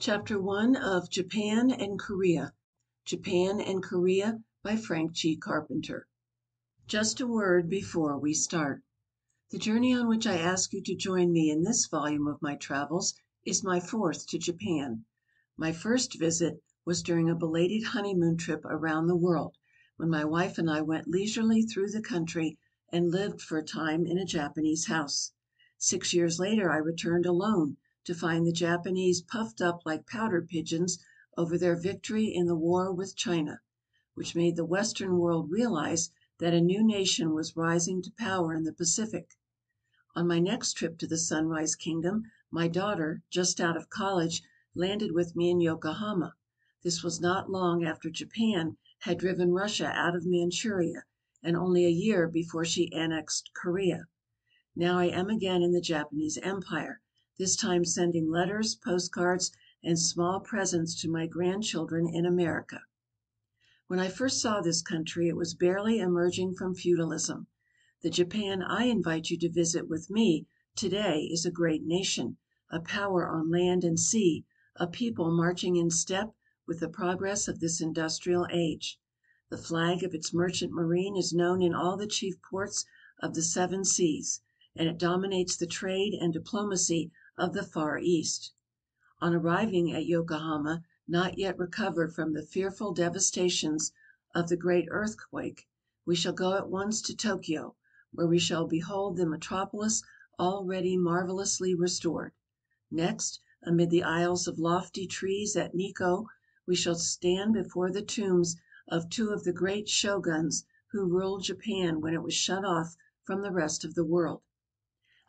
CHAPTER I of Japan and Korea Japan and Korea by Frank G. Carpenter JUST a word before we start. The journey on which I ask you to join me in this volume of my travels is my fourth to Japan. My first visit was during a belated honeymoon trip around the world, when my wife and I went leisurely through the country and lived for a time in a Japanese house. Six years later I returned alone to find the Japanese puffed up like pouter pigeons over their victory in the war with China, which made the Western world realize that a new nation was rising to power in the Pacific. On my next trip to the Sunrise Kingdom my daughter, just out of college, landed with me in Yokohama. This was not long after Japan had driven Russia out of Manchuria and only a year before she annexed Korea. Now I am again in the Japanese Empire this time sending letters, postcards, and small presents to my grandchildren in America. When I first saw this country it was barely emerging from feudalism. The Japan I invite you to visit with me to day is a great nation, a power on land and sea, a people marching in step with the progress of this industrial age. The flag of its merchant marine is known in all the chief ports of the seven seas, and it dominates the trade and diplomacy of the Far East. On arriving at Yokohama, not yet recovered from the fearful devastations of the great earthquake, we shall go at once to Tokyo, where we shall behold the metropolis already marvelously restored. Next, amid the aisles of lofty trees at Nikko, we shall stand before the tombs of two of the great Shoguns who ruled Japan when it was shut off from the rest of the world.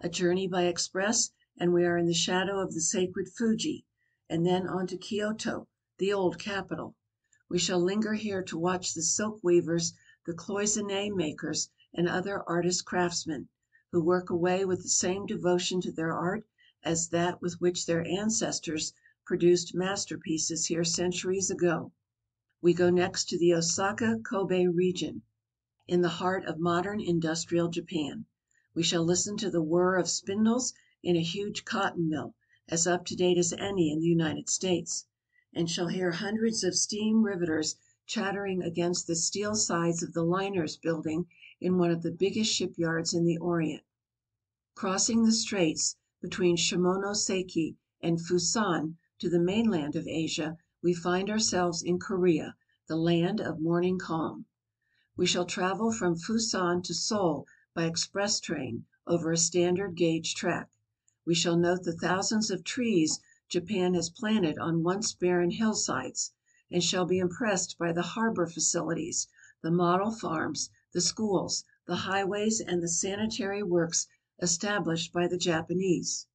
A journey by express and we are in the shadow of the sacred Fuji, and then on to Kyoto, the old capital. We shall linger here to watch the silk weavers, the cloisonne makers, and other artist craftsmen, who work away with the same devotion to their art as that with which their ancestors produced masterpieces here centuries ago. We go next to the Osaka Kobe region, in the heart of modern industrial Japan. We shall listen to the whir of spindles in a huge cotton mill as up to date as any in the United States, and shall hear hundreds of steam riveters chattering against the steel sides of the liners building in one of the biggest shipyards in the Orient. Crossing the straits between Shimonoseki and Fusan to the mainland of Asia, we find ourselves in Korea, the land of morning calm. We shall travel from Fusan to Seoul by express train over a standard gauge track. We shall note the thousands of trees Japan has planted on once barren hillsides, and shall be impressed by the harbor facilities, the model farms, the schools, the highways, and the sanitary works established by the Japanese.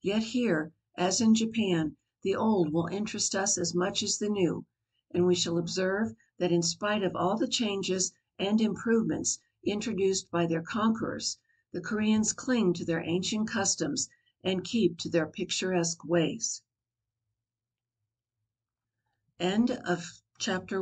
Yet here, as in Japan, the old will interest us as much as the new, and we shall observe that in spite of all the changes and improvements introduced by their conquerors, the Koreans cling to their ancient customs and keep to their picturesque ways. End of Chapter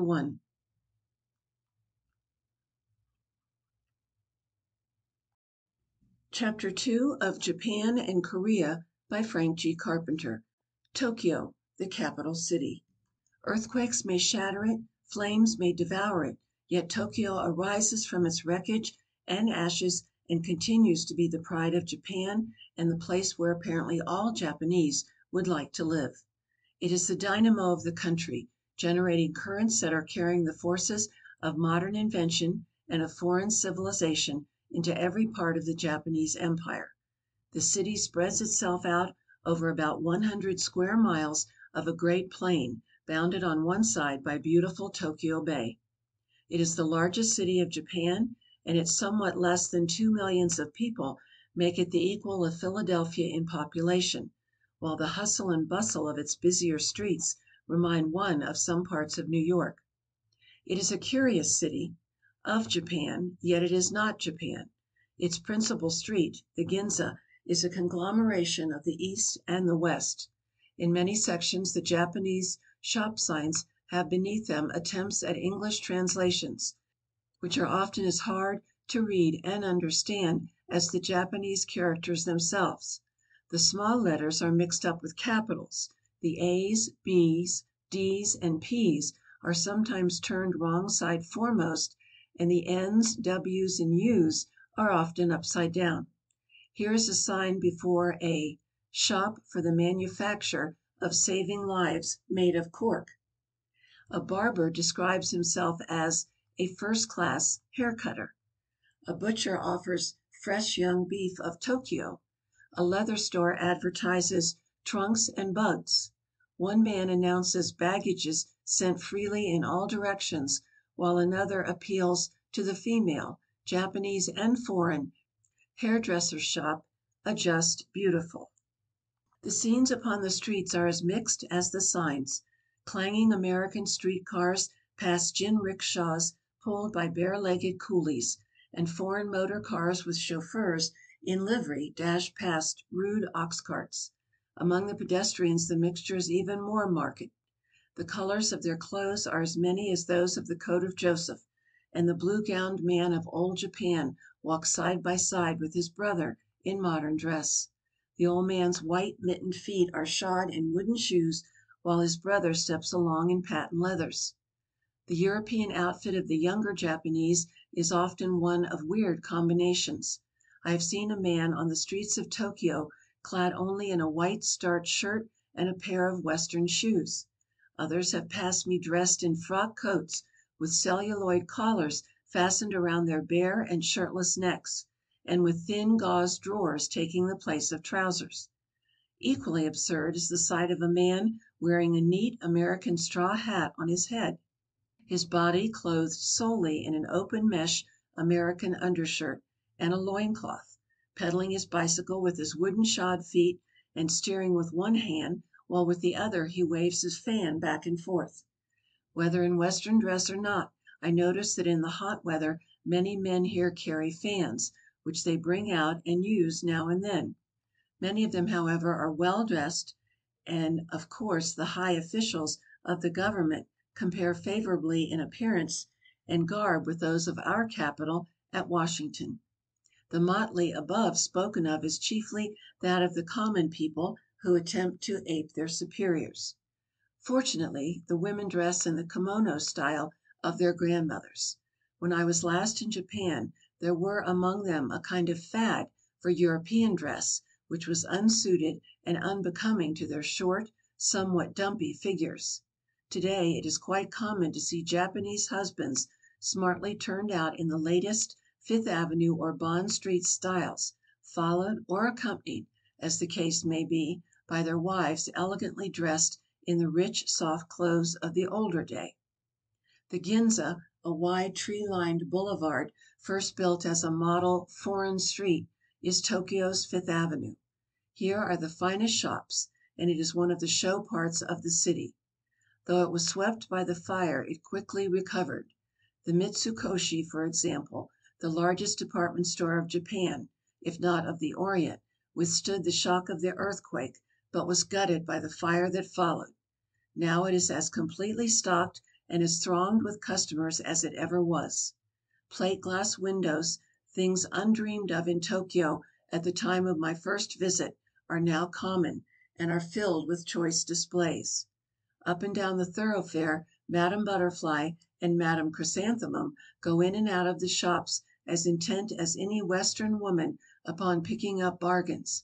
II of Japan and Korea by Frank G. Carpenter TOKYO, the Capital City EARTHQUAKES may shatter it, flames may devour it, yet Tokyo arises from its wreckage and ashes and continues to be the pride of Japan and the place where apparently all Japanese would like to live. It is the dynamo of the country, generating currents that are carrying the forces of modern invention and of foreign civilization into every part of the Japanese Empire. The city spreads itself out over about one hundred square miles of a great plain bounded on one side by beautiful Tokyo Bay. It is the largest city of Japan and its somewhat less than two millions of people make it the equal of Philadelphia in population, while the hustle and bustle of its busier streets remind one of some parts of New York. It is a curious city — of Japan, yet it is not Japan. Its principal street, the Ginza, is a conglomeration of the East and the West. In many sections the Japanese shop signs have beneath them attempts at English translations, which are often as hard to read and understand as the Japanese characters themselves. The small letters are mixed up with capitals, The A's, B's, D's, and P's are sometimes turned wrong side foremost, and the N's, W's, and U's are often upside down. Here is a sign before a "Shop for the Manufacture of Saving Lives made of Cork." A barber describes himself as a first class Hair Cutter." A butcher offers fresh young beef of Tokyo. A leather store advertises "Trunks and Bugs." One man announces baggages sent freely in all directions, while another appeals to the female, Japanese and foreign, hairdresser's shop, "Adjust Beautiful." The scenes upon the streets are as mixed as the signs. Clanging American street cars pass jinrikishas pulled by bare legged coolies, and foreign motor cars with chauffeurs in livery dash past rude ox carts. Among the pedestrians the mixture is even more marked. The colors of their clothes are as many as those of the coat of Joseph, and the blue gowned man of old Japan walks side by side with his brother in modern dress. The old man's white mittened feet are shod in wooden shoes, while his brother steps along in patent leathers. The European outfit of the younger Japanese is often one of weird combinations. I have seen a man on the streets of Tokyo clad only in a white starched shirt and a pair of Western shoes. Others have passed me dressed in frock coats, with celluloid collars fastened around their bare and shirtless necks, and with thin gauze drawers taking the place of trousers. Equally absurd is the sight of a man wearing a neat American straw hat on his head, his body clothed solely in an open mesh American undershirt and a loin cloth, pedaling his bicycle with his wooden shod feet, and steering with one hand while with the other he waves his fan back and forth. Whether in Western dress or not, I notice that in the hot weather many men here carry fans, which they bring out and use now and then. Many of them, however, are well dressed, and of course the high officials of the government compare favorably in appearance and garb with those of our capital at Washington. The motley above spoken of is chiefly that of the common people who attempt to ape their superiors. Fortunately, the women dress in the kimono style of their grandmothers. When I was last in Japan there were among them a kind of fad for European dress which was unsuited and unbecoming to their short, somewhat dumpy figures. To day it is quite common to see Japanese husbands smartly turned out in the latest Fifth Avenue or Bond Street styles, followed, or accompanied, as the case may be, by their wives elegantly dressed in the rich, soft clothes of the older day. The Ginza, a wide, tree lined boulevard first built as a model "foreign street," is Tokyo's Fifth Avenue. Here are the finest shops, and it is one of the show parts of the city. Though it was swept by the fire it quickly recovered. The Mitsukoshi, for example, the largest department store of Japan, if not of the Orient, withstood the shock of the earthquake, but was gutted by the fire that followed. Now it is as completely stocked and as thronged with customers as it ever was. Plate glass windows, things undreamed of in Tokyo at the time of my first visit, are now common, and are filled with choice displays. Up and down the thoroughfare Madame Butterfly and Madame Chrysanthemum go in and out of the shops as intent as any Western woman upon picking up bargains.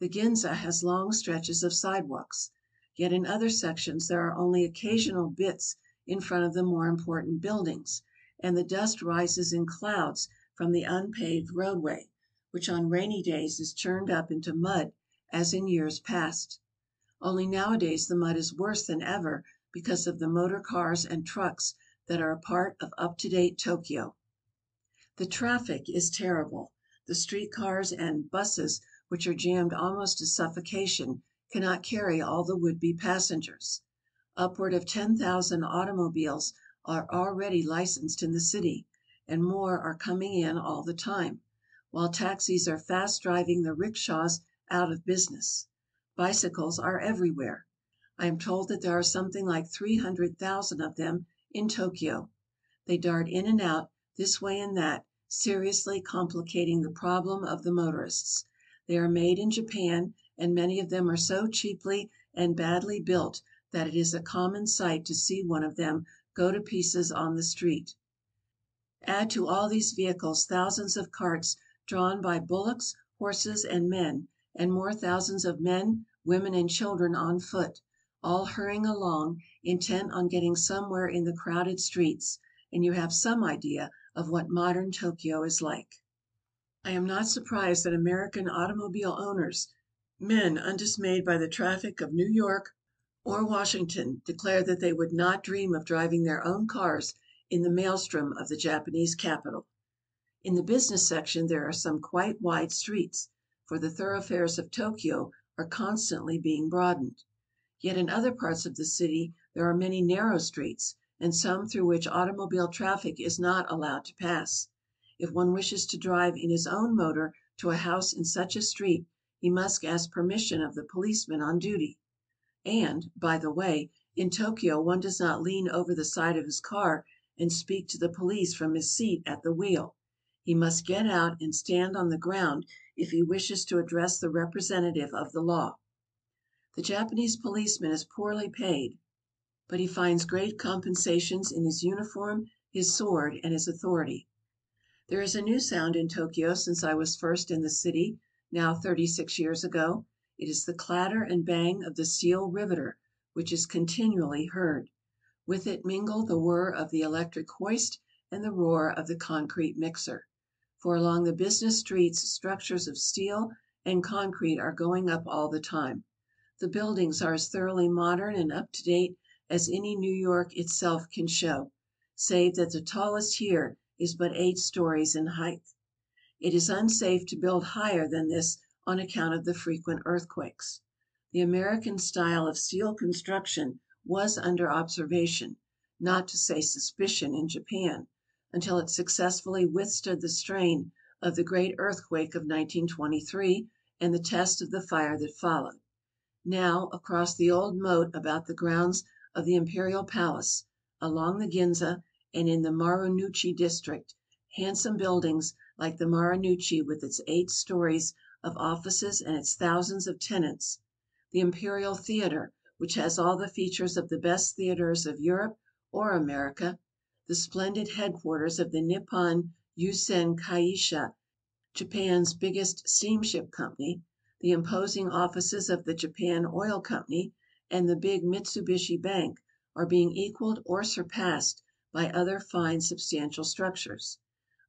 The Ginza has long stretches of sidewalks. Yet in other sections there are only occasional bits in front of the more important buildings, and the dust rises in clouds from the unpaved roadway, which on rainy days is churned up into mud as in years past. Only nowadays the mud is worse than ever because of the motor cars and trucks that are a part of up to date Tokyo. The traffic is terrible. The street cars and "busses," which are jammed almost to suffocation, cannot carry all the would be passengers. Upward of ten thousand automobiles are already licensed in the city, and more are coming in all the time, while taxis are fast driving the 'rickshas out of business. Bicycles are everywhere. I am told that there are something like three hundred thousand of them in Tokyo. They dart in and out, this way and that, seriously complicating the problem of the motorists. They are made in Japan, and many of them are so cheaply and badly built that it is a common sight to see one of them go to pieces on the street. Add to all these vehicles thousands of carts drawn by bullocks, horses, and men, and more thousands of men, women, and children on foot, all hurrying along, intent on getting somewhere in the crowded streets, and you have some idea of what modern Tokyo is like. I am not surprised that American automobile owners, men undismayed by the traffic of New York or Washington, declare that they would not dream of driving their own cars in the maelstrom of the Japanese capital. In the business section there are some quite wide streets, for the thoroughfares of Tokyo are constantly being broadened. Yet in other parts of the city there are many narrow streets, and some through which automobile traffic is not allowed to pass. If one wishes to drive in his own motor to a house in such a street, he must ask permission of the policeman on duty. And, by the way, in Tokyo one does not lean over the side of his car and speak to the police from his seat at the wheel. He must get out and stand on the ground if he wishes to address the representative of the law. The Japanese policeman is poorly paid, but he finds great compensations in his uniform, his sword, and his authority. There is a new sound in Tokyo since I was first in the city, now thirty six years ago. It is the clatter and bang of the steel riveter, which is continually heard. With it mingle the whir of the electric hoist and the roar of the concrete mixer. For along the business streets structures of steel and concrete are going up all the time. The buildings are as thoroughly modern and up to date as any New York itself can show, save that the tallest here is but eight stories in height. It is unsafe to build higher than this on account of the frequent earthquakes. The American style of steel construction was under observation, not to say suspicion, in Japan, until it successfully withstood the strain of the great earthquake of 1923 and the test of the fire that followed. Now, across the old moat about the grounds of the Imperial Palace, along the Ginza, and in the Marunouchi district, handsome buildings like the Marunouchi with its eight stories of offices and its thousands of tenants; the Imperial Theatre, which has all the features of the best theatres of Europe or America; the splendid headquarters of the Nippon Yusen Kaisha, Japan's biggest steamship company; the imposing offices of the Japan Oil Company, and the big Mitsubishi Bank, are being equaled or surpassed by other fine substantial structures.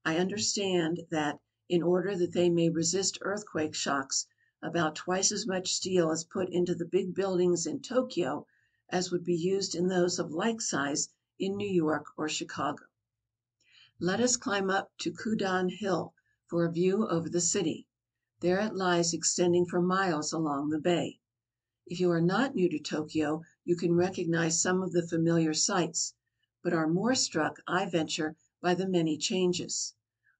I understand that, in order that they may resist earthquake shocks, about twice as much steel is put into the big buildings in Tokyo as would be used in those of like size in New York or Chicago. Let us climb up to Kudan Hill for a view over the city. There it lies extending for miles along the bay. If you are not new to Tokyo you can recognize some of the familiar sights, but are more struck, I venture, by the many changes.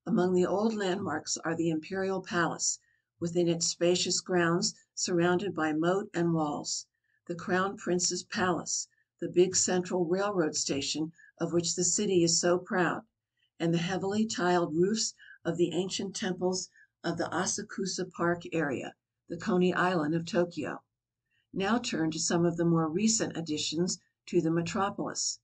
Among the old landmarks are the Imperial Palace, within its spacious grounds surrounded by moat and walls; the Crown Prince's Palace; the big central railroad station of which the city is so proud; and the heavily tiled roofs of the ancient temples of the Asakusa Park area, the Coney Island of Tokyo. Now turn to some of the more recent additions to the metropolis.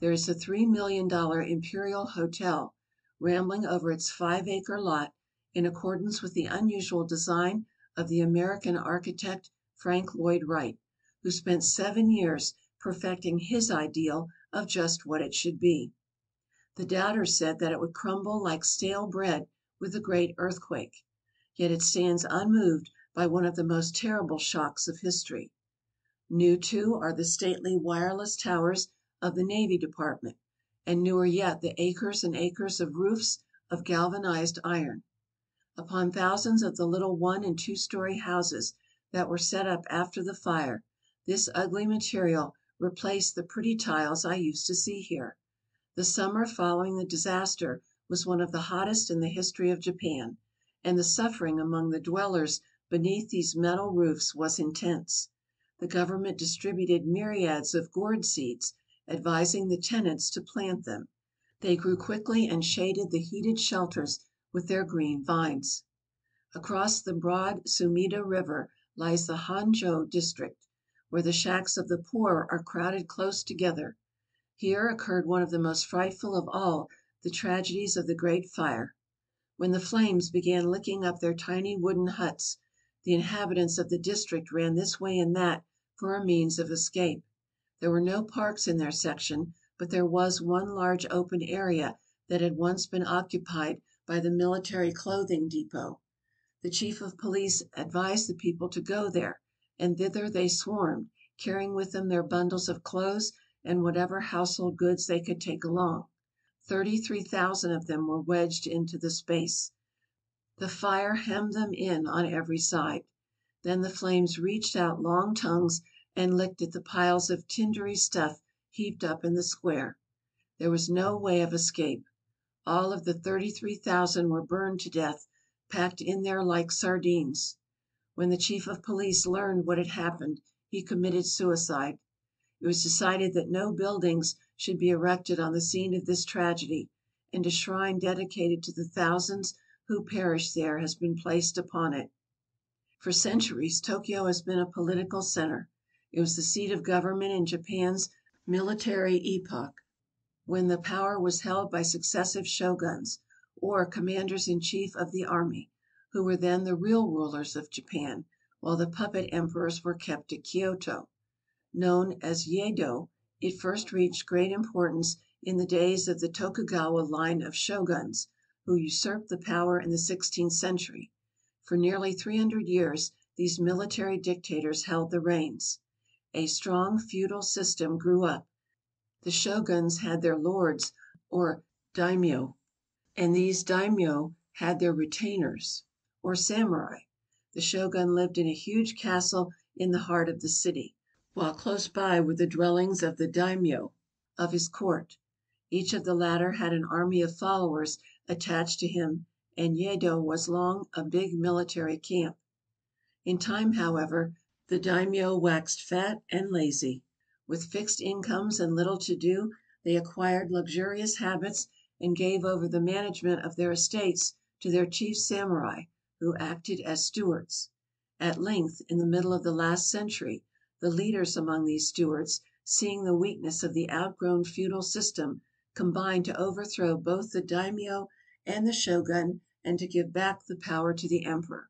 There is the three million dollar Imperial Hotel, rambling over its five acre lot, in accordance with the unusual design of the American architect, Frank Lloyd Wright, who spent seven years perfecting his ideal of just what it should be. The doubters said that it would crumble like stale bread with a great earthquake. Yet it stands unmoved by one of the most terrible shocks of history. New, too, are the stately wireless towers of the Navy Department, and newer yet the acres and acres of roofs of galvanized iron. Upon thousands of the little one and two story houses that were set up after the fire, this ugly material replaced the pretty tiles I used to see here. The summer following the disaster was one of the hottest in the history of Japan, and the suffering among the dwellers beneath these metal roofs was intense. The government distributed myriads of gourd seeds advising the tenants to plant them. They grew quickly and shaded the heated shelters with their green vines. Across the broad Sumida River lies the Hanjo district, where the shacks of the poor are crowded close together. Here occurred one of the most frightful of all the tragedies of the Great Fire. When the flames began licking up their tiny wooden huts, the inhabitants of the district ran this way and that for a means of escape. There were no parks in their section, but there was one large open area that had once been occupied by the military clothing depot. The chief of police advised the people to go there, and thither they swarmed, carrying with them their bundles of clothes and whatever household goods they could take along. Thirty three thousand of them were wedged into the space. The fire hemmed them in on every side. Then the flames reached out long tongues and licked at the piles of tindery stuff heaped up in the square. There was no way of escape. All of the thirty three thousand were burned to death, packed in there like sardines. When the chief of police learned what had happened, he committed suicide. It was decided that no buildings should be erected on the scene of this tragedy, and a shrine dedicated to the thousands who perished there has been placed upon it. For centuries Tokyo has been a political center. It was the seat of government in Japan's military epoch, when the power was held by successive shoguns, or commanders in chief of the army, who were then the real rulers of Japan, while the puppet emperors were kept at Kyoto. Known as Yedo, it first reached great importance in the days of the Tokugawa line of shoguns, who usurped the power in the sixteenth century. For nearly three hundred years these military dictators held the reins. A strong feudal system grew up. The shoguns had their lords, or daimyo, and these daimyo had their retainers, or samurai. The shogun lived in a huge castle in the heart of the city, while close by were the dwellings of the daimyo of his court. Each of the latter had an army of followers attached to him, and Yedo was long a big military camp. In time, however, the daimyo waxed fat and lazy. With fixed incomes and little to do, they acquired luxurious habits and gave over the management of their estates to their chief samurai, who acted as stewards. At length, in the middle of the last century, the leaders among these stewards, seeing the weakness of the outgrown feudal system, combined to overthrow both the daimyo and the shogun and to give back the power to the emperor.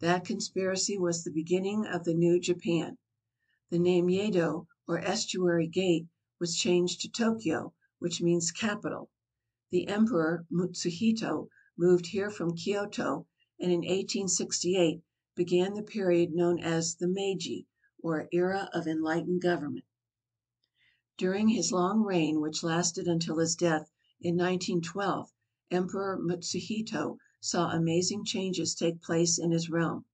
That conspiracy was the beginning of the new Japan. The name Yedo, or Estuary Gate, was changed to Tokyo, which means capital. The Emperor Mutsuhito moved here from Kyoto, and in 1868 began the period known as the Meiji, or Era of Enlightened Government. During his long reign, which lasted until his death in 1912, Emperor Mutsuhito saw amazing changes take place in his realm.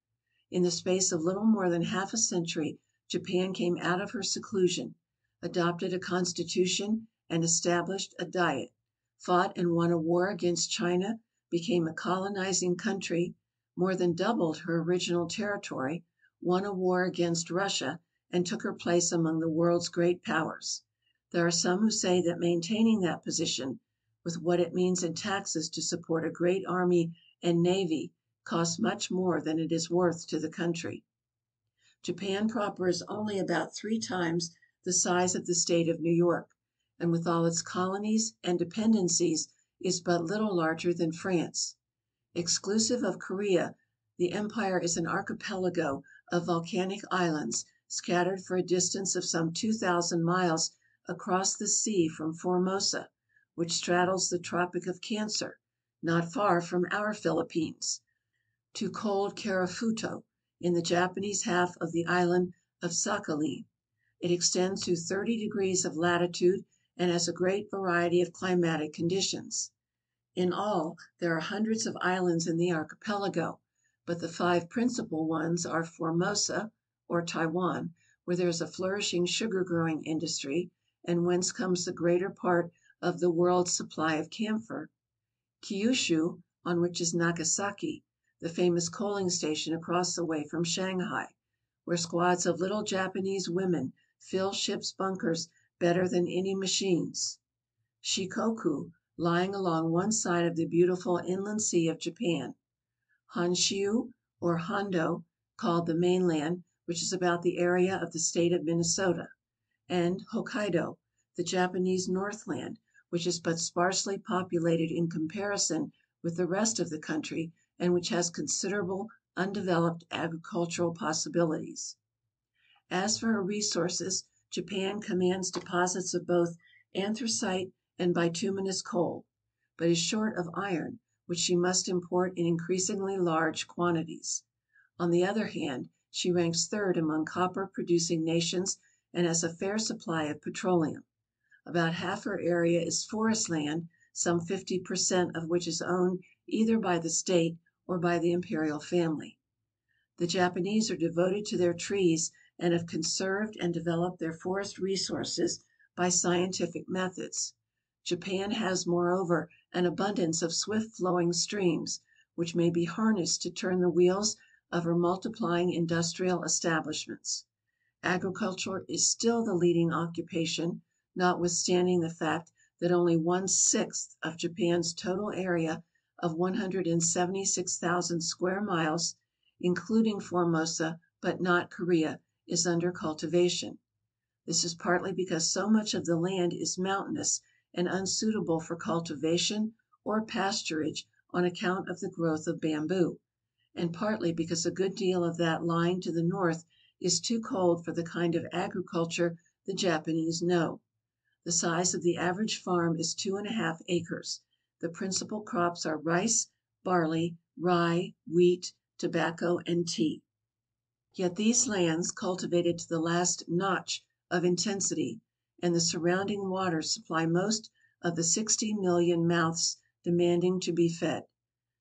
In the space of little more than half a century Japan came out of her seclusion, adopted a constitution and established a diet, fought and won a war against China, became a colonizing country, more than doubled her original territory, won a war against Russia, and took her place among the world's great powers. There are some who say that maintaining that position, with what it means in taxes to support a great army and navy, costs much more than it is worth to the country. Japan proper is only about three times the size of the state of New York, and with all its colonies and dependencies is but little larger than France. Exclusive of Korea, the empire is an archipelago of volcanic islands scattered for a distance of some two thousand miles across the sea from Formosa, which straddles the Tropic of Cancer, not far from our Philippines, to cold Karafuto, in the Japanese half of the island of Sakhalin. It extends through thirty degrees of latitude and has a great variety of climatic conditions. In all there are hundreds of islands in the archipelago, but the five principal ones are Formosa, or Taiwan, where there is a flourishing sugar growing industry, and whence comes the greater part of the world's supply of camphor; Kiushiu, on which is Nagasaki, the famous coaling station across the way from Shanghai, where squads of little Japanese women fill ships' bunkers better than any machines; Shikoku, lying along one side of the beautiful Inland Sea of Japan; Honshiu, or Hondo, called the mainland which is about the area of the state of Minnesota; and Hokkaido, the Japanese Northland, which is but sparsely populated in comparison with the rest of the country and which has considerable undeveloped agricultural possibilities. As for her resources, Japan commands deposits of both anthracite and bituminous coal, but is short of iron, which she must import in increasingly large quantities. On the other hand, she ranks third among copper producing nations and has a fair supply of petroleum. About half her area is forest land, some fifty per cent of which is owned either by the state or by the imperial family. The Japanese are devoted to their trees and have conserved and developed their forest resources by scientific methods. Japan has, moreover, an abundance of swift flowing streams, which may be harnessed to turn the wheels of her multiplying industrial establishments. Agriculture is still the leading occupation, notwithstanding the fact that only one sixth of Japan's total area of 176,000 square miles, including Formosa but not Korea, is under cultivation. This is partly because so much of the land is mountainous and unsuitable for cultivation or pasturage on account of the growth of bamboo, and partly because a good deal of that lying to the north is too cold for the kind of agriculture the Japanese know. The size of the average farm is two and a half acres. The principal crops are rice, barley, rye, wheat, tobacco, and tea. Yet these lands, cultivated to the last notch of intensity, and the surrounding waters supply most of the 60,000,000 mouths demanding to be fed.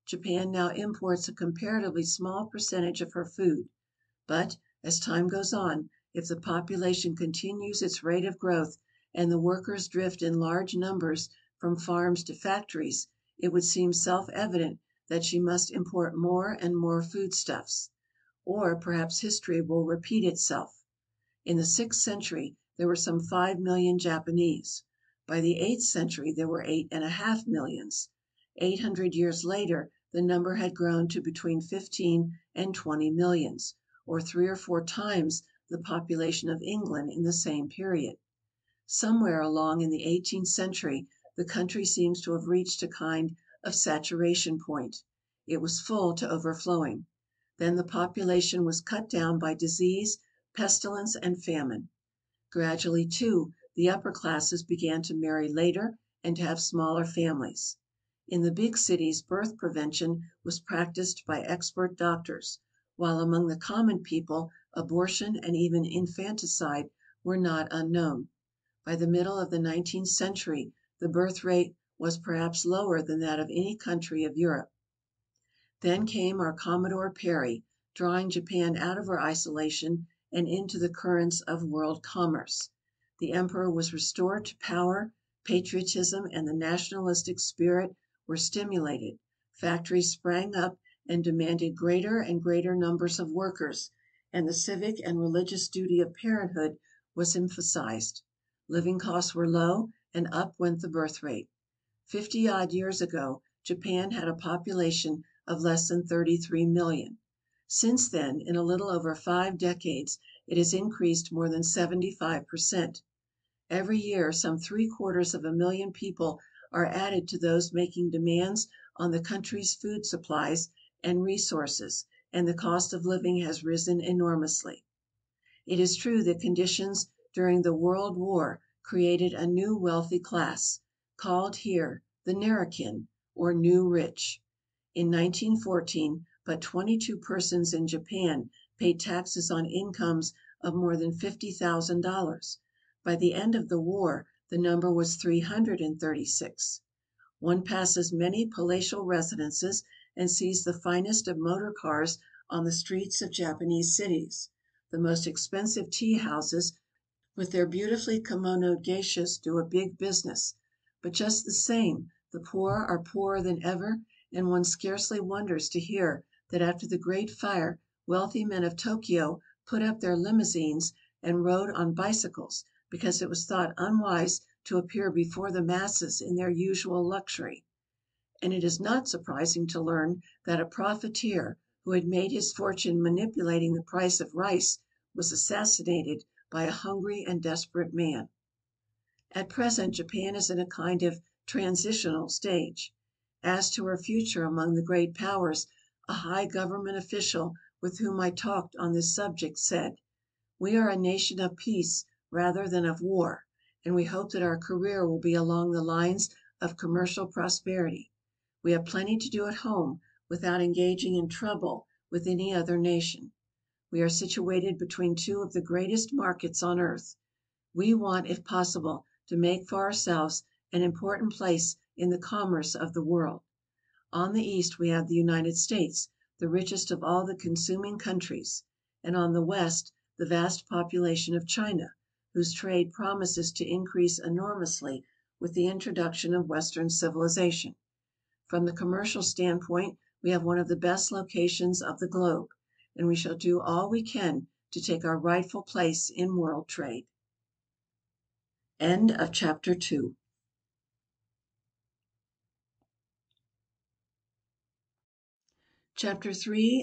Japan now imports a comparatively small percentage of her food, but, as time goes on, if the population continues its rate of growth and the workers drift in large numbers from farms to factories, it would seem self evident that she must import more and more foodstuffs. Or perhaps history will repeat itself. In the sixth century there were some five million Japanese. By the eighth century there were eight and a half millions. Eight hundred years later the number had grown to between fifteen and twenty millions, or three or four times the population of England in the same period. Somewhere along in the eighteenth century the country seems to have reached a kind of saturation point. It was full to overflowing. Then the population was cut down by disease, pestilence, and famine. Gradually, too, the upper classes began to marry later and to have smaller families. In the big cities birth prevention was practiced by expert doctors, while among the common people abortion and even infanticide were not unknown. By the middle of the nineteenth century the birth rate was perhaps lower than that of any country of Europe. Then came our Commodore Perry, drawing Japan out of her isolation and into the currents of world commerce the emperor was restored to power, patriotism and the nationalistic spirit were stimulated, factories sprang up and demanded greater and greater numbers of workers, and the civic and religious duty of parenthood was emphasized. Living costs were low and up went the birth rate. Fifty odd years ago Japan had a population of less than 33,000,000. Since then, in a little over five decades, it has increased more than 75 per cent. Every year some three quarters of a million people are added to those making demands on the country's food supplies and resources, and the cost of living has risen enormously. It is true that conditions during the World War created a new wealthy class, called here the Narikin, or New Rich. In 1914 but twenty two persons in Japan paid taxes on incomes of more than fifty thousand dollars. By the end of the war the number was three hundred and thirty six. One passes many palatial residences and sees the finest of motor cars on the streets of Japanese cities. The most expensive tea houses with their beautifully kimonoed geishas do a big business, but just the same the poor are poorer than ever, and one scarcely wonders to hear that after the great fire wealthy men of Tokyo put up their limousines and rode on bicycles because it was thought unwise to appear before the masses in their usual luxury; and it is not surprising to learn that a profiteer who had made his fortune manipulating the price of rice was assassinated by a hungry and desperate man. At present Japan is in a kind of transitional stage. As to her future among the great powers, a high government official with whom I talked on this subject said: "We are a nation of peace rather than of war, and we hope that our career will be along the lines of commercial prosperity. We have plenty to do at home without engaging in trouble with any other nation. We are situated between two of the greatest markets on earth. We want, if possible, to make for ourselves an important place in the commerce of the world. On the east we have the United States, the richest of all the consuming countries; and on the west the vast population of China, whose trade promises to increase enormously with the introduction of western civilization. From the commercial standpoint we have one of the best locations of the globe, and we shall do all we can to take our rightful place in world trade." End of chapter III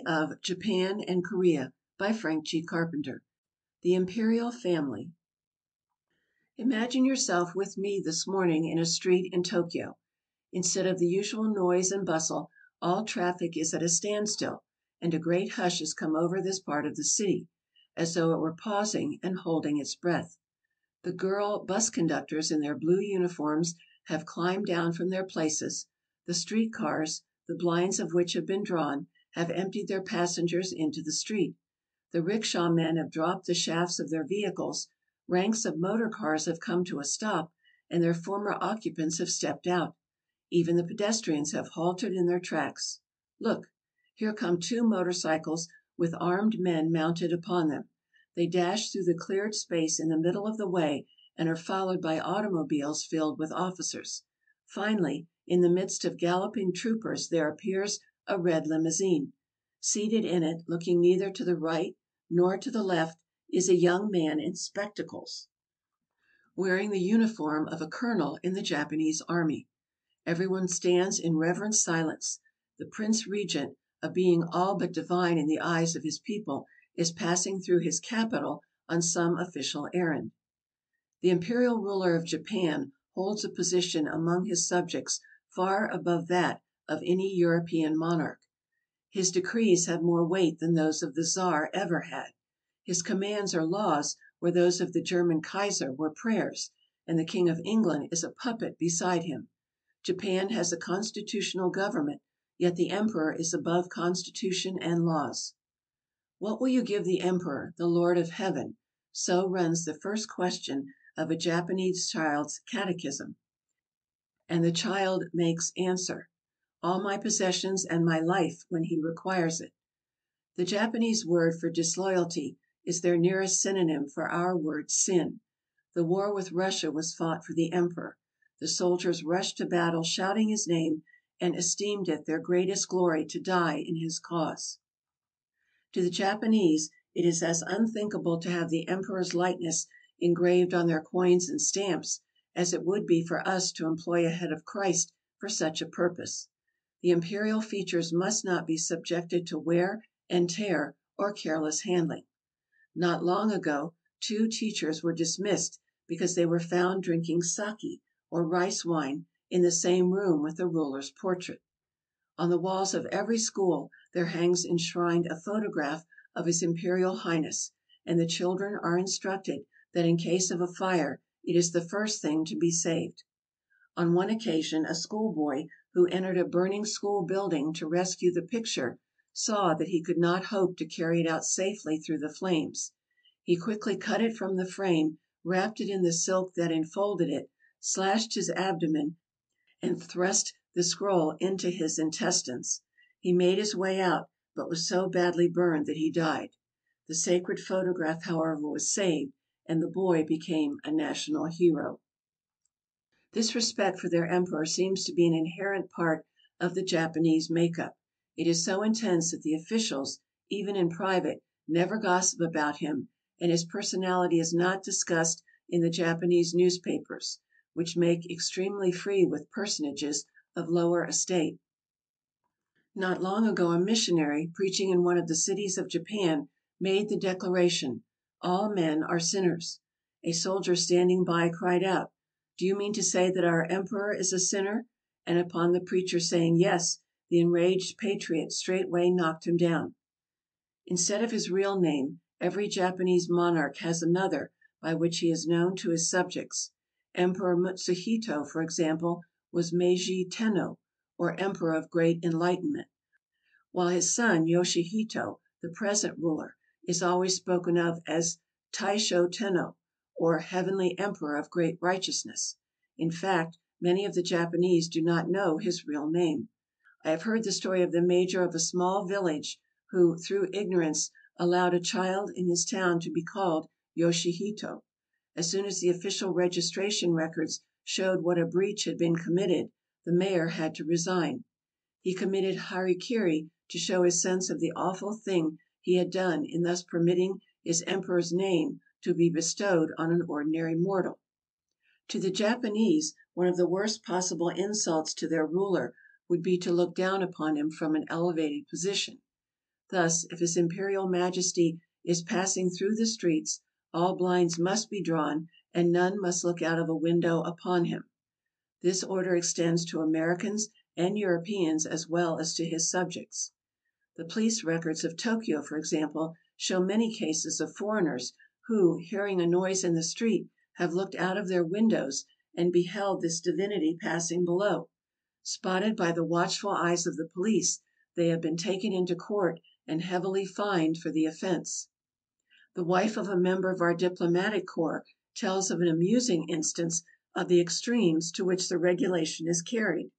of Japan and Korea by Frank G. Carpenter THE IMPERIAL FAMILY IMAGINE yourself with me this morning in a street in Tokyo. Instead of the usual noise and bustle, all traffic is at a standstill, and a great hush has come over this part of the city, as though it were pausing and holding its breath. The girl bus conductors in their blue uniforms have climbed down from their places; the street cars, the blinds of which have been drawn, have emptied their passengers into the street; The rickshaw men have dropped the shafts of their vehicles; ranks of motor cars have come to a stop, and their former occupants have stepped out; even the pedestrians have halted in their tracks. Look! here come two motorcycles with armed men mounted upon them. They dash through the cleared space in the middle of the way and are followed by automobiles filled with officers. Finally, in the midst of galloping troopers there appears a red limousine. Seated in it, looking neither to the right nor to the left, is a young man in spectacles, wearing the uniform of a colonel in the Japanese army. Everyone stands in reverent silence. The Prince Regent, a being all but divine in the eyes of his people, is passing through his capital on some official errand. The imperial ruler of Japan holds a position among his subjects far above that of any European monarch. His decrees have more weight than those of the Czar ever had. His commands are laws where those of the German Kaiser were prayers, and the King of England is a puppet beside him. Japan has a constitutional government Yet the Emperor is above constitution and laws. "What will you give the Emperor, the Lord of Heaven?" So runs the first question of a Japanese child's catechism. And the child makes answer: "All my possessions and my life when he requires it." The Japanese word for disloyalty is their nearest synonym for our word sin. The war with Russia was fought for the Emperor. The soldiers rushed to battle shouting his name and esteemed it their greatest glory to die in his cause. To the Japanese it is as unthinkable to have the Emperor's likeness engraved on their coins and stamps as it would be for us to employ a head of Christ for such a purpose. The imperial features must not be subjected to wear and tear or careless handling. Not long ago two teachers were dismissed because they were found drinking sake, or rice wine, in the same room with the ruler's portrait. On the walls of every school there hangs enshrined a photograph of His Imperial Highness, and the children are instructed that in case of a fire it is the first thing to be saved. On one occasion a schoolboy who entered a burning school building to rescue the picture saw that he could not hope to carry it out safely through the flames. He quickly cut it from the frame, wrapped it in the silk that enfolded it, slashed his abdomen, and thrust the scroll into his intestines. He made his way out, but was so badly burned that he died. The sacred photograph, however, was saved, and the boy became a national hero. This respect for their Emperor seems to be an inherent part of the Japanese make up. It is so intense that the officials, even in private, never gossip about him, and his personality is not discussed in the Japanese newspapers which make extremely free with personages of lower estate. Not long ago a missionary, preaching in one of the cities of Japan, made the declaration. All men are sinners." A soldier standing by cried out, "Do you mean to say that our Emperor is a sinner?" and upon the preacher saying "Yes," the enraged patriot straightway knocked him down. Instead of his real name, every Japanese monarch has another by which he is known to his subjects. Emperor Mutsuhito, for example, was Meiji Tenno, or Emperor of Great Enlightenment; while his son Yoshihito, the present ruler, is always spoken of as Taisho Tenno, or Heavenly Emperor of Great Righteousness. In fact, many of the Japanese do not know his real name. I have heard the story of the major of a small village who, through ignorance, allowed a child in his town to be called Yoshihito. As soon as the official registration records showed what a breach had been committed, the mayor had to resign. He committed harikiri to show his sense of the awful thing he had done in thus permitting his Emperor's name to be bestowed on an ordinary mortal. To the Japanese, one of the worst possible insults to their ruler would be to look down upon him from an elevated position. Thus, if his Imperial Majesty is passing through the streets, all blinds must be drawn and none must look out of a window upon him. This order extends to Americans and Europeans as well as to his subjects. The police records of Tokyo, for example, show many cases of foreigners who, hearing a noise in the street, have looked out of their windows and beheld this divinity passing below. Spotted by the watchful eyes of the police, they have been taken into court and heavily fined for the offense. The wife of a member of our diplomatic corps tells of an amusing instance of the extremes to which the regulation is carried.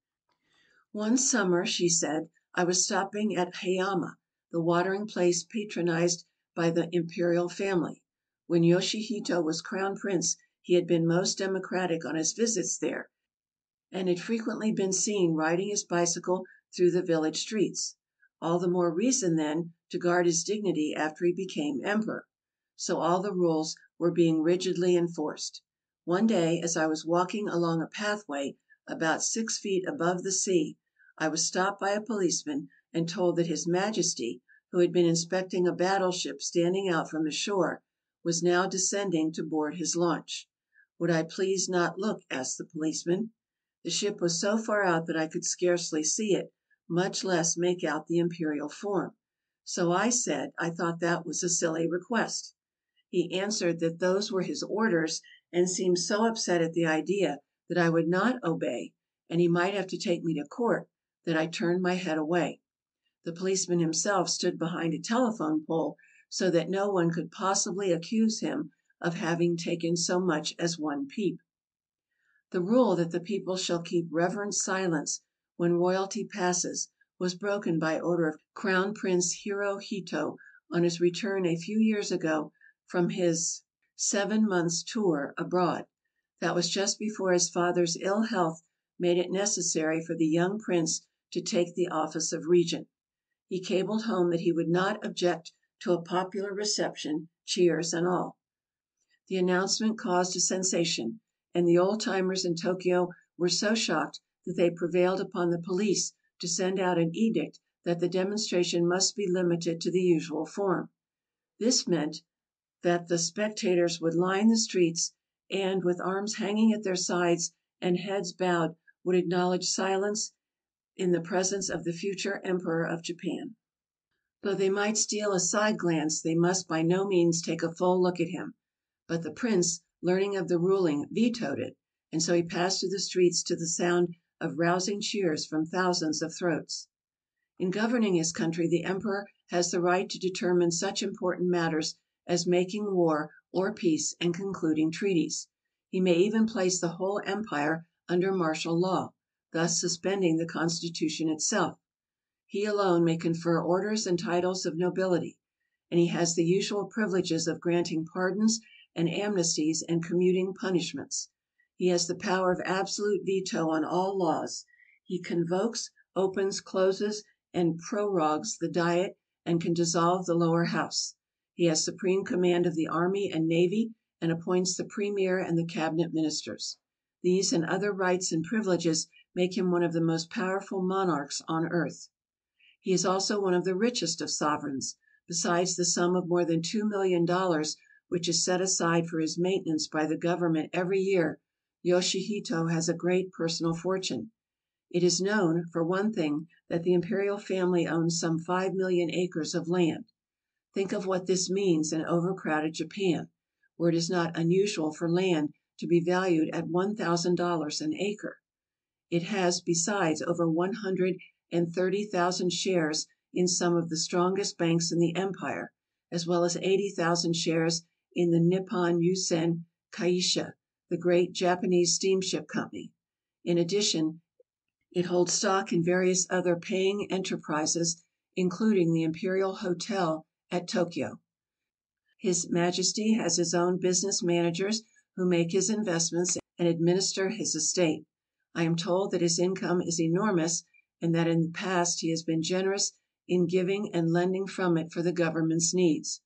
"One summer," she said, "I was stopping at Hayama, the watering place patronized by the imperial family. When Yoshihito was crown prince he had been most democratic on his visits there, and had frequently been seen riding his bicycle through the village streets. All the more reason, then, to guard his dignity after he became emperor. So all the rules were being rigidly enforced. One day, as I was walking along a pathway about six feet above the sea, I was stopped by a policeman and told that his Majesty, who had been inspecting a battleship standing out from the shore, was now descending to board his launch. Would I please not look? asked the policeman. The ship was so far out that I could scarcely see it, much less make out the imperial form. So I said I thought that was a silly request. He answered that those were his orders, and seemed so upset at the idea that I would not obey, and he might have to take me to court, that I turned my head away. The policeman himself stood behind a telephone pole, so that no one could possibly accuse him of having taken so much as one peep. The rule that the people shall keep reverent silence when royalty passes was broken by order of Crown Prince Hirohito on his return a few years ago from his seven months' tour abroad. That was just before his father's ill health made it necessary for the young prince to take the office of regent. He cabled home that he would not object to a popular reception, cheers and all. The announcement caused a sensation, and the old timers in Tokyo were so shocked that they prevailed upon the police to send out an edict that the demonstration must be limited to the usual form. This meant that the spectators would line the streets, and, with arms hanging at their sides and heads bowed, would acknowledge silence in the presence of the future Emperor of Japan. Though they might steal a side glance, they must by no means take a full look at him. But the Prince, learning of the ruling, vetoed it, and so he passed through the streets to the sound of rousing cheers from thousands of throats. In governing his country the Emperor has the right to determine such important matters as making war or peace and concluding treaties. He may even place the whole empire under martial law, thus suspending the constitution itself. He alone may confer orders and titles of nobility, and he has the usual privileges of granting pardons and amnesties and commuting punishments. He has the power of absolute veto on all laws. He convokes, opens, closes, and prorogues the Diet and can dissolve the lower house. He has supreme command of the army and navy and appoints the premier and the cabinet ministers. These and other rights and privileges make him one of the most powerful monarchs on earth. He is also one of the richest of sovereigns. Besides the sum of more than two million dollars which is set aside for his maintenance by the Government every year, Yoshihito has a great personal fortune. It is known, for one thing, that the Imperial family owns some five million acres of land. Think of what this means in overcrowded Japan, where it is not unusual for land to be valued at one thousand dollars an acre! It has, besides, over one hundred and thirty thousand shares in some of the strongest banks in the empire, as well as eighty thousand shares in the Nippon Yusen Kaisha, the great Japanese steamship company. In addition, it holds stock in various other paying enterprises, including the Imperial Hotel at Tokyo. His Majesty has his own business managers who make his investments and administer his estate. I am told that his income is enormous and that in the past he has been generous in giving and lending from it for the Government's needs.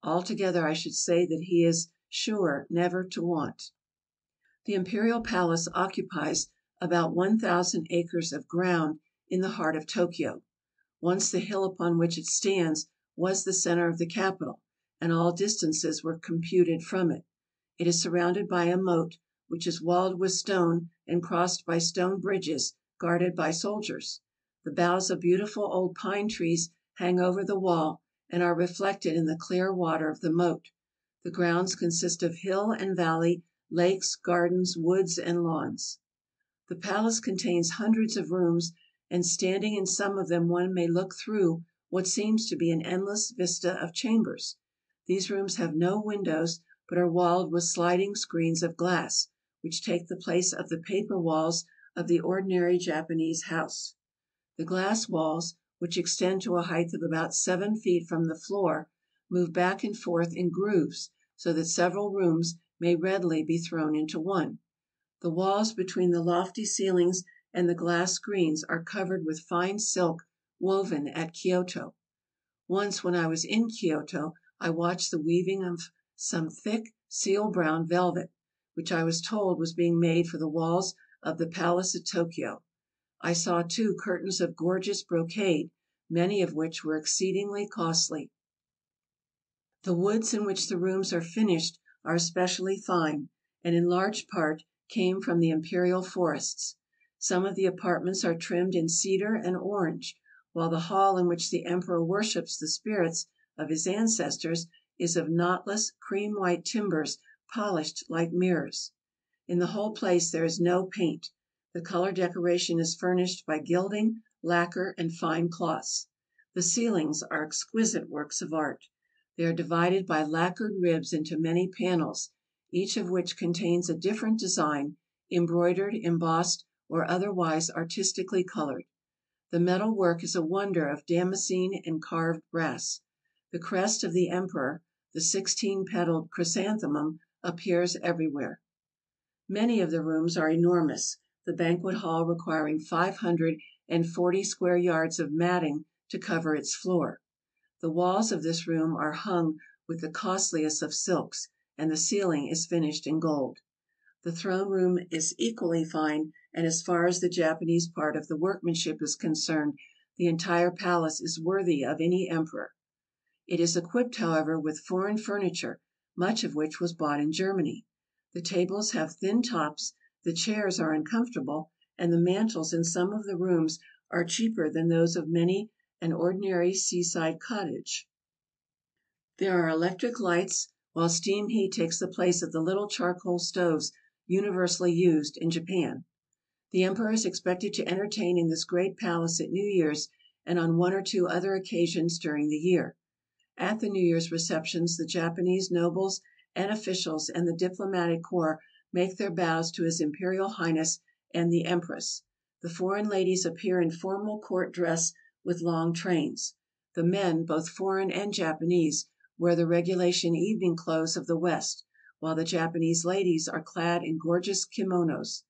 Altogether I should say that he is sure never to want. The Imperial Palace occupies about one thousand acres of ground in the heart of Tokyo. Once the hill upon which it stands was the center of the capital, and all distances were computed from it. It is surrounded by a moat, which is walled with stone and crossed by stone bridges guarded by soldiers. The boughs of beautiful old pine trees hang over the wall and are reflected in the clear water of the moat. The grounds consist of hill and valley, lakes, gardens, woods, and lawns. The palace contains hundreds of rooms, and standing in some of them one may look through what seems to be an endless vista of chambers. These rooms have no windows, but are walled with sliding screens of glass, which take the place of the paper walls of the ordinary Japanese house. The glass walls, which extend to a height of about seven feet from the floor, move back and forth in grooves so that several rooms may readily be thrown into one. The walls between the lofty ceilings and the glass screens are covered with fine silk woven at Kyoto. Once when I was in Kyoto I watched the weaving of some thick seal brown velvet, which I was told was being made for the walls of the Palace at Tokyo. I saw, too, curtains of gorgeous brocade, many of which were exceedingly costly. The woods in which the rooms are finished are especially fine, and in large part came from the imperial forests. Some of the apartments are trimmed in cedar and orange, while the hall in which the Emperor worships the spirits of his ancestors is of knotless, cream white timbers polished like mirrors. In the whole place there is no paint. The color decoration is furnished by gilding, lacquer, and fine cloths. The ceilings are exquisite works of art. They are divided by lacquered ribs into many panels, each of which contains a different design, embroidered, embossed, or otherwise artistically colored. The metal work is a wonder of damascene and carved brass. The crest of the Emperor, the sixteen petaled chrysanthemum, appears everywhere. Many of the rooms are enormous, the banquet hall requiring five hundred and forty square yards of matting to cover its floor. The walls of this room are hung with the costliest of silks, and the ceiling is finished in gold. The throne room is equally fine, and as far as the Japanese part of the workmanship is concerned, the entire palace is worthy of any emperor. It is equipped, however, with foreign furniture, much of which was bought in Germany. The tables have thin tops, the chairs are uncomfortable, and the mantels in some of the rooms are cheaper than those of many an ordinary seaside cottage. There are electric lights, while steam heat takes the place of the little charcoal stoves universally used in Japan. The Emperor is expected to entertain in this great palace at New Year's and on one or two other occasions during the year. At the New Year's receptions the Japanese nobles and officials and the diplomatic corps make their bows to His Imperial Highness and the Empress. The foreign ladies appear in formal court dress with long trains. The men, both foreign and Japanese, wear the regulation evening clothes of the West, while the Japanese ladies are clad in gorgeous kimonos.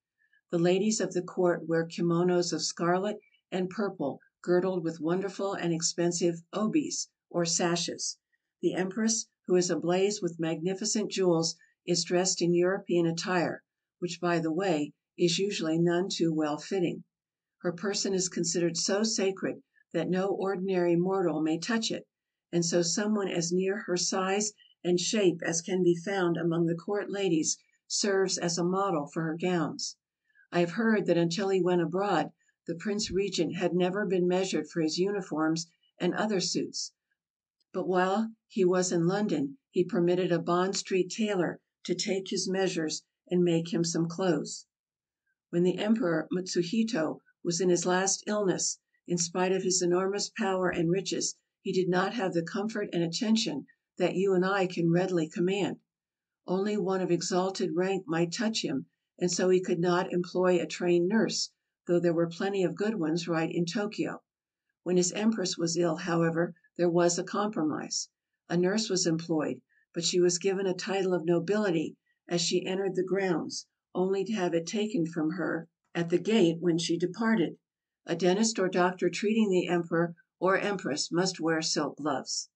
The ladies of the court wear kimonos of scarlet and purple girdled with wonderful and expensive obis, or sashes. The Empress, who is ablaze with magnificent jewels, is dressed in European attire, which, by the way, is usually none too well fitting. Her person is considered so sacred that no ordinary mortal may touch it, and so some one as near her size and shape as can be found among the court ladies serves as a model for her gowns. I have heard that until he went abroad the Prince Regent had never been measured for his uniforms and other suits, but while he was in London he permitted a Bond Street tailor to take his measures and make him some clothes. When the Emperor Mutsuhito was in his last illness, in spite of his enormous power and riches, he did not have the comfort and attention that you and I can readily command. Only one of exalted rank might touch him, and so he could not employ a trained nurse, though there were plenty of good ones right in Tokyo. When his empress was ill, however, there was a compromise. A nurse was employed, but she was given a title of nobility as she entered the grounds, only to have it taken from her at the gate when she departed. A dentist or doctor treating the emperor or empress must wear silk gloves.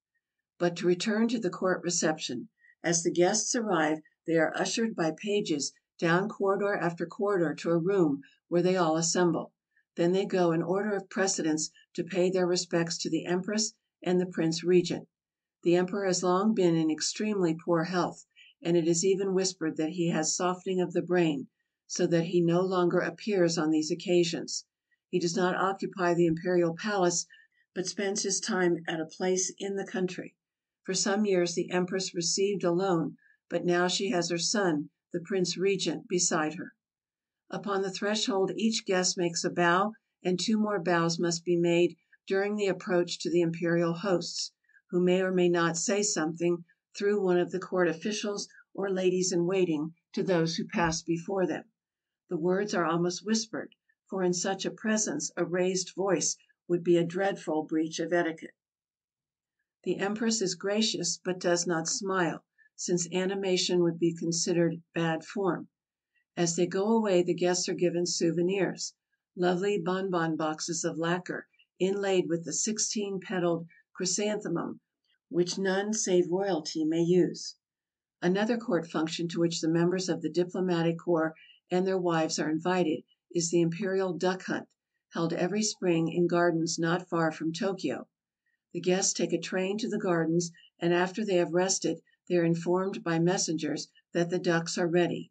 But to return to the court reception. As the guests arrive, they are ushered by pages down corridor after corridor to a room where they all assemble. Then they go in order of precedence to pay their respects to the empress and the Prince Regent. The emperor has long been in extremely poor health, and it is even whispered that he has softening of the brain, so that he no longer appears on these occasions. He does not occupy the imperial palace, but spends his time at a place in the country. For some years the empress received alone, but now she has her son, the Prince Regent, beside her. Upon the threshold each guest makes a bow, and two more bows must be made during the approach to the imperial hosts, who may or may not say something, through one of the court officials or ladies in waiting, to those who pass before them. The words are almost whispered, for in such a presence a raised voice would be a dreadful breach of etiquette. The empress is gracious, but does not smile, since animation would be considered bad form. As they go away the guests are given souvenirs — lovely bonbon boxes of lacquer inlaid with the sixteen petaled chrysanthemum which none save royalty may use. Another court function to which the members of the diplomatic corps and their wives are invited is the imperial duck hunt, held every spring in gardens not far from Tokyo. The guests take a train to the gardens, and after they have rested they are informed by messengers that the ducks are ready.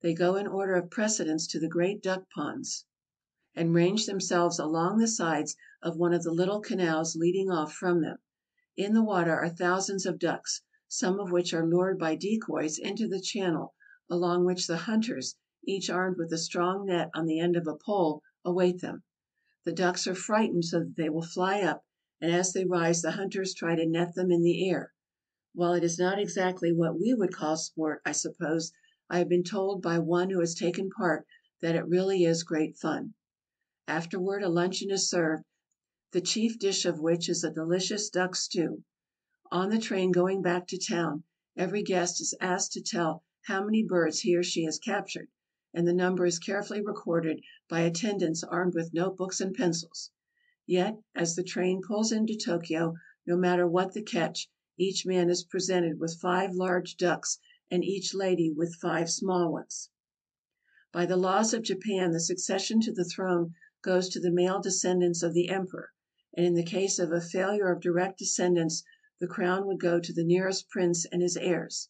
They go in order of precedence to the great duck ponds, and range themselves along the sides of one of the little canals leading off from them. In the water are thousands of ducks, some of which are lured by decoys into the channel, along which the hunters, each armed with a strong net on the end of a pole, await them. The ducks are frightened so that they will fly up, and as they rise the hunters try to net them in the air. While it is not exactly what we would call sport, I suppose, I have been told by one who has taken part that it really is great fun. Afterward a luncheon is served, the chief dish of which is a delicious duck stew. On the train going back to town, every guest is asked to tell how many birds he or she has captured, and the number is carefully recorded by attendants armed with notebooks and pencils. Yet, as the train pulls into Tokyo, no matter what the catch, each man is presented with five large ducks and each lady with five small ones. By the laws of Japan the succession to the throne goes to the male descendants of the emperor, and in the case of a failure of direct descendants the crown would go to the nearest prince and his heirs.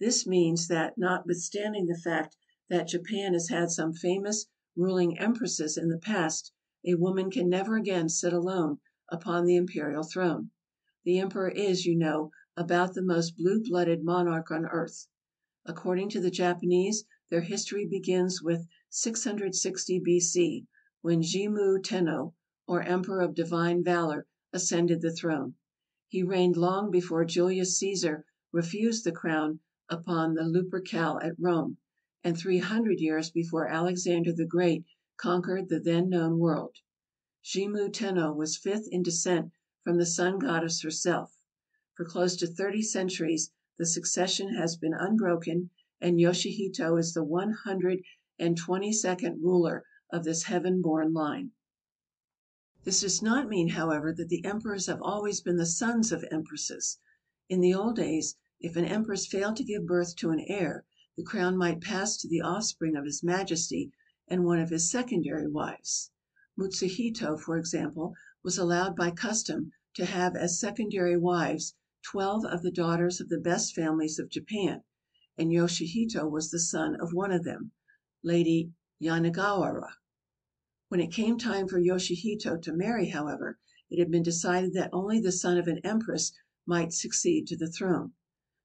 This means that, notwithstanding the fact that Japan has had some famous ruling empresses in the past, a woman can never again sit alone upon the imperial throne. The emperor is, you know, about the most blue blooded monarch on earth. According to the Japanese, their history begins with 660 B.C., when Jimmu Tenno, or Emperor of Divine Valor, ascended the throne. He reigned long before Julius Caesar refused the crown upon the Lupercal at Rome, and three hundred years before Alexander the Great conquered the then known world. Jimmu Tenno was fifth in descent from the sun goddess herself. For close to thirty centuries the succession has been unbroken, and Yoshihito is the one hundred and twenty second ruler of this heaven born line. This does not mean, however, that the emperors have always been the sons of empresses. In the old days, if an empress failed to give birth to an heir, the crown might pass to the offspring of his Majesty and one of his secondary wives. Mutsuhito, for example, was allowed by custom to have as secondary wives twelve of the daughters of the best families of Japan, and Yoshihito was the son of one of them, Lady Yanagawara. When it came time for Yoshihito to marry, however, it had been decided that only the son of an empress might succeed to the throne.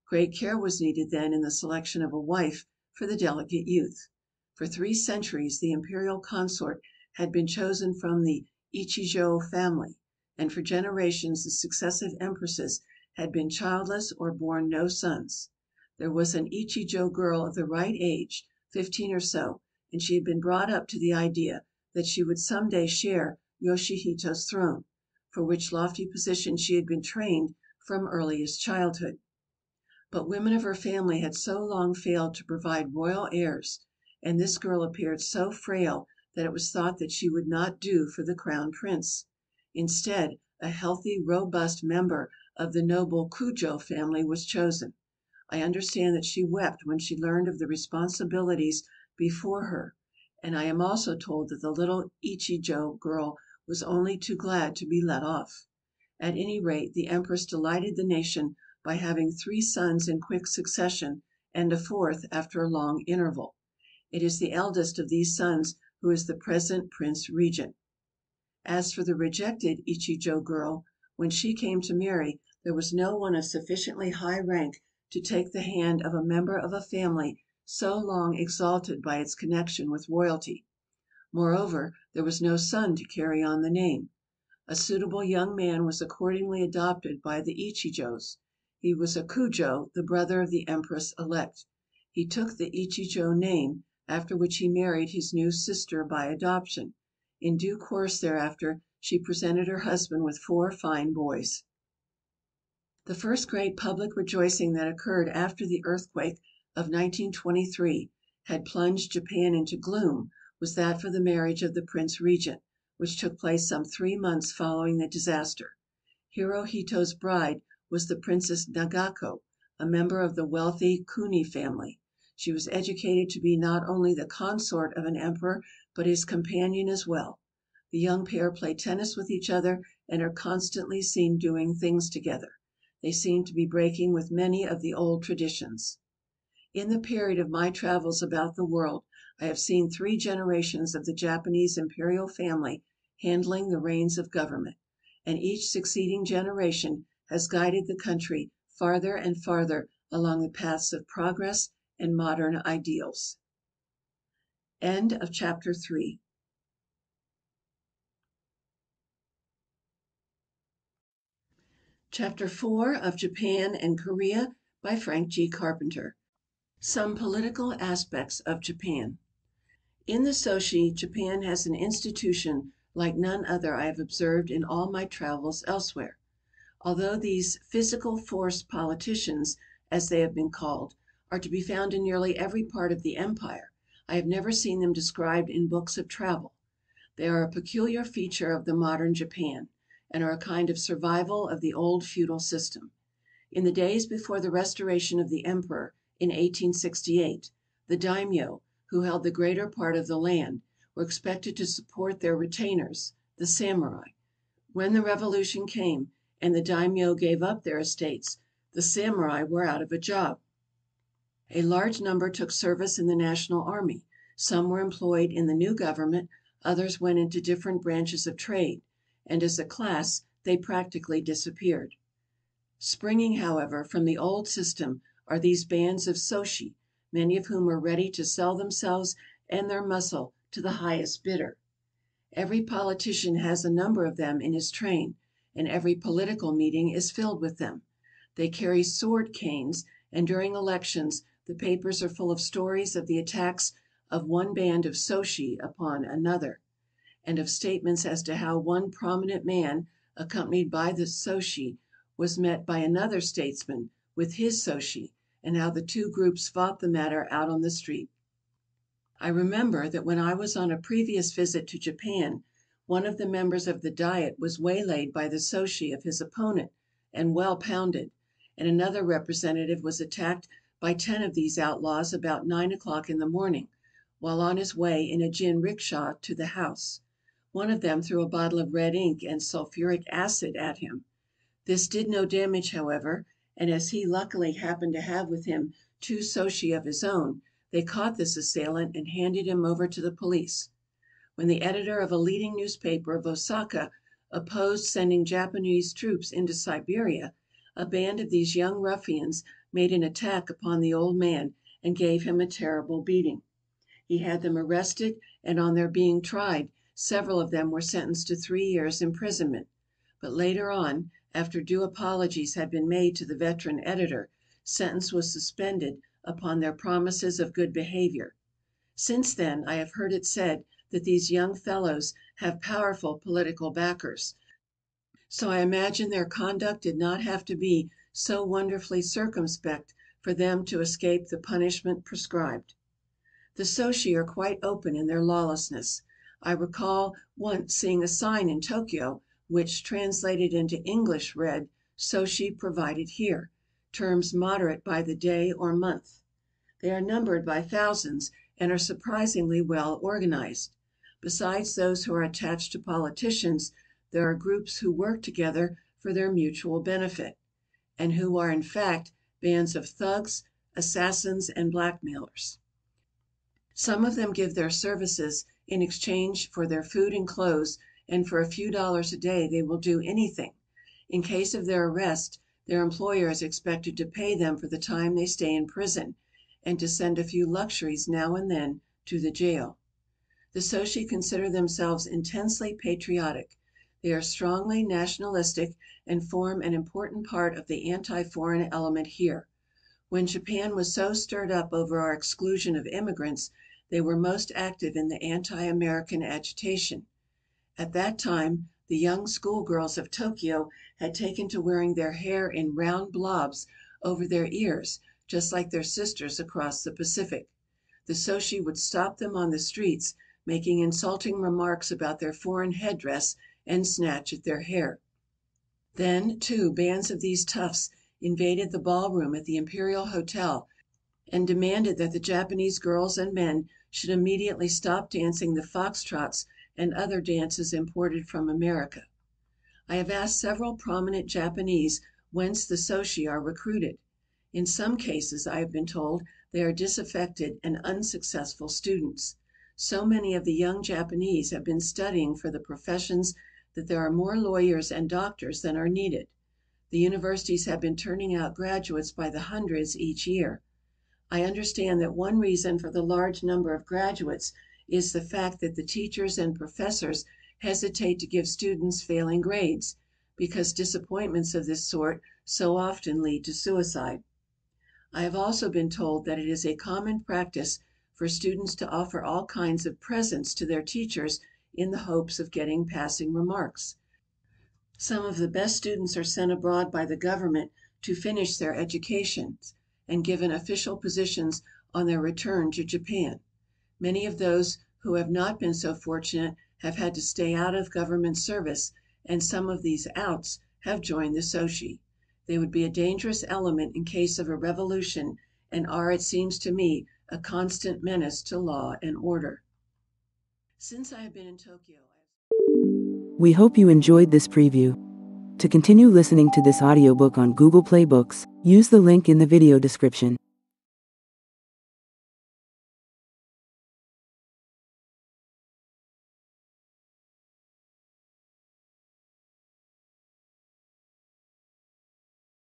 Great care was needed then in the selection of a wife for the delicate youth. For three centuries the imperial consort had been chosen from the Ichijo family, and for generations the successive empresses had been childless or borne no sons. There was an Ichijo girl of the right age, fifteen or so, and she had been brought up to the idea that she would some day share Yoshihito's throne, for which lofty position she had been trained from earliest childhood. But women of her family had so long failed to provide royal heirs, and this girl appeared so frail that it was thought that she would not do for the Crown Prince. Instead, a healthy, robust member of the noble Kujo family was chosen. I understand that she wept when she learned of the responsibilities before her, and I am also told that the little Ichijo girl was only too glad to be let off. At any rate, the empress delighted the nation by having three sons in quick succession, and a fourth after a long interval. It is the eldest of these sons who is the present Prince Regent. As for the rejected Ichijo girl, when she came to marry there was no one of sufficiently high rank to take the hand of a member of a family so long exalted by its connection with royalty. Moreover, there was no son to carry on the name. A suitable young man was accordingly adopted by the Ichijos. He was a Kujo, the brother of the empress elect. He took the Ichijo name, after which he married his new sister by adoption. In due course thereafter she presented her husband with four fine boys. The first great public rejoicing that occurred after the earthquake of 1923 had plunged Japan into gloom was that for the marriage of the Prince Regent, which took place some three months following the disaster. Hirohito's bride was the Princess Nagako, a member of the wealthy Kuni family. She was educated to be not only the consort of an emperor, but his companion as well. The young pair play tennis with each other and are constantly seen doing things together. They seem to be breaking with many of the old traditions. In the period of my travels about the world I have seen three generations of the Japanese imperial family handling the reins of government, and each succeeding generation has guided the country farther and farther along the paths of progress and modern ideals. CHAPTER IV of Japan and Korea by Frank G. Carpenter SOME POLITICAL ASPECTS OF JAPAN In the Soshi Japan has an institution like none other I have observed in all my travels elsewhere. Although these "physical force politicians," as they have been called, are to be found in nearly every part of the empire, I have never seen them described in books of travel. They are a peculiar feature of the modern Japan, and are a kind of survival of the old feudal system. In the days before the restoration of the Emperor, in 1868, the daimyo, who held the greater part of the land, were expected to support their retainers, the samurai. When the revolution came, and the daimyo gave up their estates, the samurai were out of a job. A large number took service in the national army; some were employed in the new government, others went into different branches of trade, and as a class they practically disappeared. Springing, however, from the old system are these bands of Soshi, many of whom are ready to sell themselves and their muscle to the highest bidder. Every politician has a number of them in his train and every political meeting is filled with them. They carry sword canes, and during elections the papers are full of stories of the attacks of one band of Soshi upon another, and of statements as to how one prominent man, accompanied by the Soshi, was met by another statesman with his Soshi, and how the two groups fought the matter out on the street. I remember that when I was on a previous visit to Japan one of the members of the Diet was waylaid by the Soshi of his opponent and well pounded, and another representative was attacked by ten of these outlaws about nine o'clock in the morning, while on his way in a jinrikisha to the House. One of them threw a bottle of red ink and sulphuric acid at him. This did no damage, however, and as he luckily happened to have with him two Soshi of his own, they caught this assailant and handed him over to the police. When the editor of a leading newspaper of Osaka opposed sending Japanese troops into Siberia, a band of these young ruffians made an attack upon the old man and gave him a terrible beating. He had them arrested and on their being tried several of them were sentenced to three years' imprisonment; but later on, after due apologies had been made to the veteran editor, sentence was suspended upon their promises of good behavior. Since then I have heard it said that these young fellows have powerful political backers, so I imagine their conduct did not have to be so wonderfully circumspect for them to escape the punishment prescribed. The Soshi are quite open in their lawlessness. I recall once seeing a sign in Tokyo which, translated into English, read: "Soshi provided here. Terms moderate by the day or month." They are numbered by thousands, and are surprisingly well organized. Besides those who are attached to politicians, there are groups who work together for their mutual benefit, and who are in fact bands of thugs, assassins, and blackmailers. Some of them give their services in exchange for their food and clothes, and for a few dollars a day they will do anything. In case of their arrest, their employer is expected to pay them for the time they stay in prison, and to send a few luxuries now and then to the jail. The Soshi consider themselves intensely patriotic. They are strongly nationalistic and form an important part of the anti foreign element here. When Japan was so stirred up over our exclusion of immigrants, they were most active in the anti American agitation. At that time the young school girls of Tokyo had taken to wearing their hair in round blobs over their ears just like their sisters across the Pacific. The Soshi would stop them on the streets making insulting remarks about their foreign headdress, and snatch at their hair. Then, too, bands of these toughs invaded the ballroom at the Imperial Hotel and demanded that the Japanese girls and men should immediately stop dancing the fox trots and other dances imported from America. I have asked several prominent Japanese whence the Soshi are recruited. In some cases, I have been told, they are disaffected and unsuccessful students. So many of the young Japanese have been studying for the professions that there are more lawyers and doctors than are needed. The universities have been turning out graduates by the hundreds each year. I understand that one reason for the large number of graduates is the fact that the teachers and professors hesitate to give students failing grades, because disappointments of this sort so often lead to suicide. I have also been told that it is a common practice for students to offer all kinds of presents to their teachers in the hopes of getting passing remarks. Some of the best students are sent abroad by the government to finish their educations, and given official positions on their return to Japan. Many of those who have not been so fortunate have had to stay out of government service, and some of these "outs" have joined the Soshi. They would be a dangerous element in case of a revolution, and are, it seems to me, a constant menace to law and order. Since I have been in Tokyo, We hope you enjoyed this preview. To continue listening to this audiobook on Google Play Books, use the link in the video description.